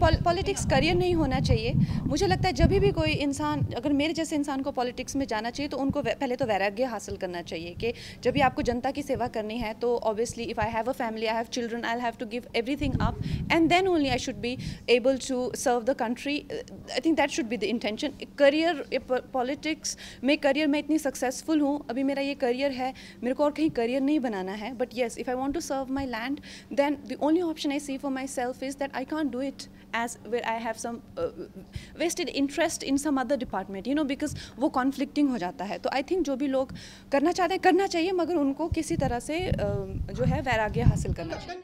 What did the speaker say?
Politics career नहीं होना चाहिए। मुझे लगता है जब भी कोई इंसान, अगर मेरे जैसे इंसान को पॉलिटिक्स में जाना चाहिए तो उनको पहले तो वैराग्य हासिल करना चाहिए कि जब भी आपको जनता की सेवा करनी है तो obviously if I have a family I have children I have to give everything up and then only I should be able to serve the country I think that should be the intention career politics में career में इतनी successful हूँ, अभी मेरा ये career है, मेरे को और कहीं करियर नहीं बनाना है but yes if I want to serve my land then the only option I see for myself is that I can't do it as where I have some uh, vested interest in some other department, you know, because वो conflicting हो जाता है तो I think जो भी लोग करना चाहते हैं करना चाहिए मगर उनको किसी तरह से uh, जो है वैराग्य हासिल करना चाहिए